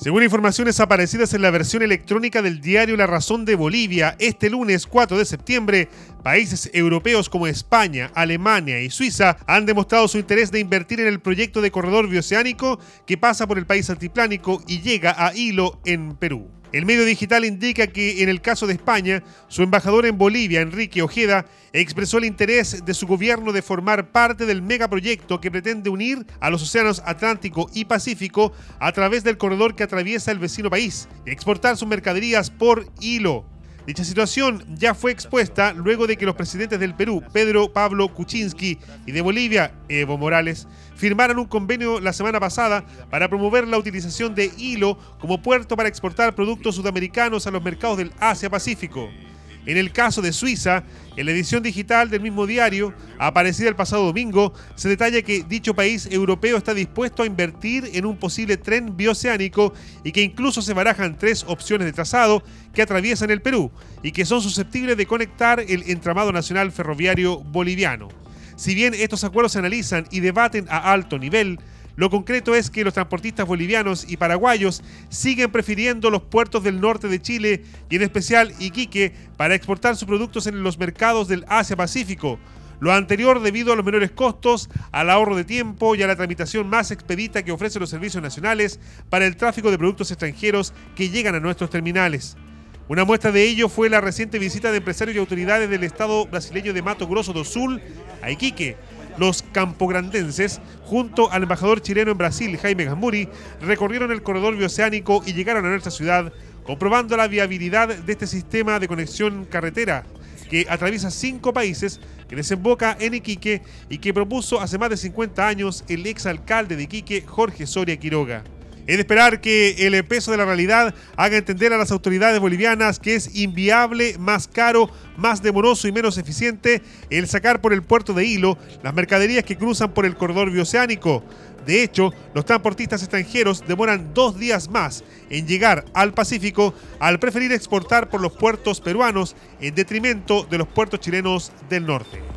Según informaciones aparecidas en la versión electrónica del diario La Razón de Bolivia, este lunes 4 de septiembre, países europeos como España, Alemania y Suiza han demostrado su interés de invertir en el proyecto de corredor bioceánico que pasa por el país altiplánico y llega a Hilo, en Perú. El medio digital indica que en el caso de España, su embajador en Bolivia, Enrique Ojeda, expresó el interés de su gobierno de formar parte del megaproyecto que pretende unir a los océanos Atlántico y Pacífico a través del corredor que atraviesa el vecino país y exportar sus mercaderías por hilo. Dicha situación ya fue expuesta luego de que los presidentes del Perú, Pedro Pablo Kuczynski, y de Bolivia, Evo Morales, firmaran un convenio la semana pasada para promover la utilización de hilo como puerto para exportar productos sudamericanos a los mercados del Asia-Pacífico. En el caso de Suiza, en la edición digital del mismo diario, aparecida el pasado domingo, se detalla que dicho país europeo está dispuesto a invertir en un posible tren bioceánico y que incluso se barajan tres opciones de trazado que atraviesan el Perú y que son susceptibles de conectar el entramado nacional ferroviario boliviano. Si bien estos acuerdos se analizan y debaten a alto nivel, lo concreto es que los transportistas bolivianos y paraguayos siguen prefiriendo los puertos del norte de Chile y en especial Iquique para exportar sus productos en los mercados del Asia-Pacífico. Lo anterior debido a los menores costos, al ahorro de tiempo y a la tramitación más expedita que ofrecen los servicios nacionales para el tráfico de productos extranjeros que llegan a nuestros terminales. Una muestra de ello fue la reciente visita de empresarios y autoridades del estado brasileño de Mato Grosso do Sul a Iquique, los campograndenses, junto al embajador chileno en Brasil, Jaime Gamburi, recorrieron el corredor bioceánico y llegaron a nuestra ciudad, comprobando la viabilidad de este sistema de conexión carretera que atraviesa cinco países, que desemboca en Iquique y que propuso hace más de 50 años el exalcalde de Iquique, Jorge Soria Quiroga. Es esperar que el peso de la realidad haga entender a las autoridades bolivianas que es inviable, más caro, más demoroso y menos eficiente el sacar por el puerto de Hilo las mercaderías que cruzan por el corredor bioceánico. De hecho, los transportistas extranjeros demoran dos días más en llegar al Pacífico al preferir exportar por los puertos peruanos en detrimento de los puertos chilenos del norte.